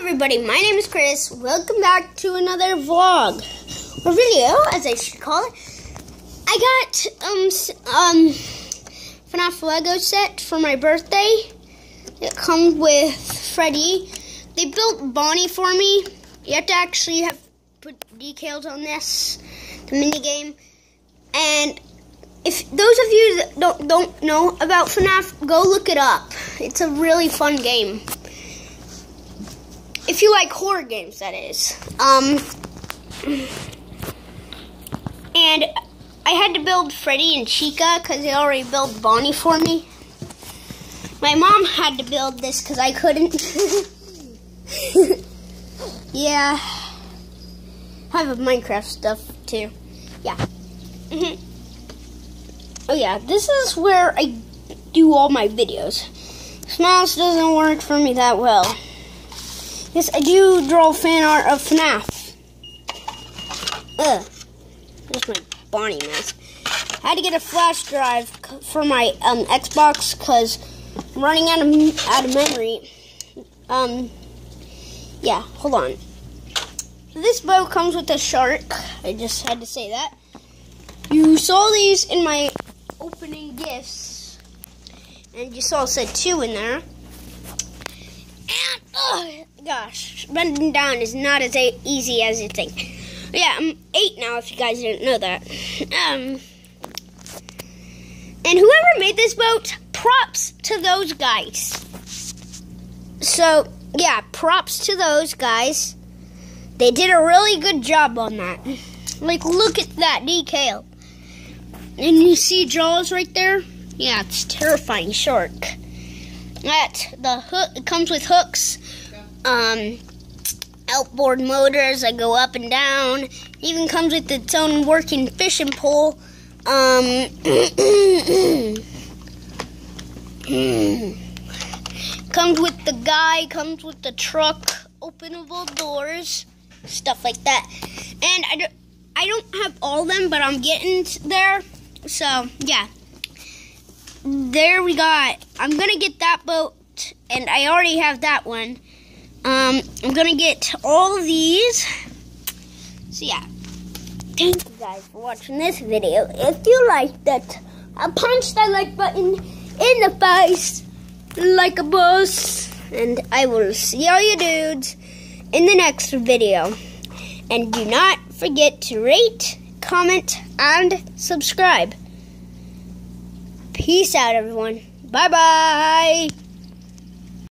everybody, my name is Chris. Welcome back to another vlog or video, as I should call it. I got um um FNAF Lego set for my birthday. It comes with Freddy. They built Bonnie for me. You have to actually have put decals on this, the mini game. And if those of you that don't don't know about FNAF, go look it up. It's a really fun game if you like horror games, that is. Um, and I had to build Freddy and Chica because they already built Bonnie for me. My mom had to build this because I couldn't. yeah. I have Minecraft stuff too. Yeah. Mm-hmm. oh yeah, this is where I do all my videos. Smiles doesn't work for me that well. Yes, I do draw fan art of FNAF. Ugh. That's my Bonnie mask. I had to get a flash drive for my um, Xbox because I'm running out of, out of memory. Um, yeah, hold on. This boat comes with a shark. I just had to say that. You saw these in my opening gifts. And you saw said two in there. Oh gosh, bending down is not as easy as you think. Yeah, I'm eight now, if you guys didn't know that. Um, and whoever made this boat, props to those guys. So, yeah, props to those guys. They did a really good job on that. Like, look at that decal. And you see Jaws right there? Yeah, it's terrifying shark. That the hook it comes with hooks, um, outboard motors that go up and down. even comes with its own working fishing pole. Um, comes with the guy, comes with the truck, openable doors, stuff like that. And I don't, I don't have all them, but I'm getting there. So yeah there we got. I'm gonna get that boat, and I already have that one. Um, I'm gonna get all these. So yeah, thank you guys for watching this video. If you liked it, I'll punch that like button in the face like a boss. And I will see all you dudes in the next video. And do not forget to rate, comment, and subscribe. Peace out, everyone. Bye bye.